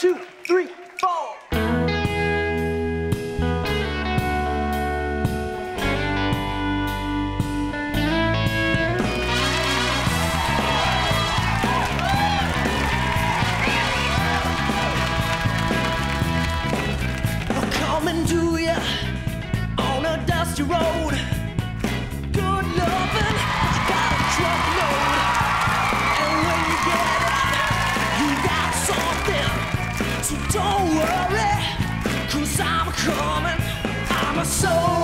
two, three, four. Coming to you on a dusty road. don't worry, cause I'm coming. I'm a soul.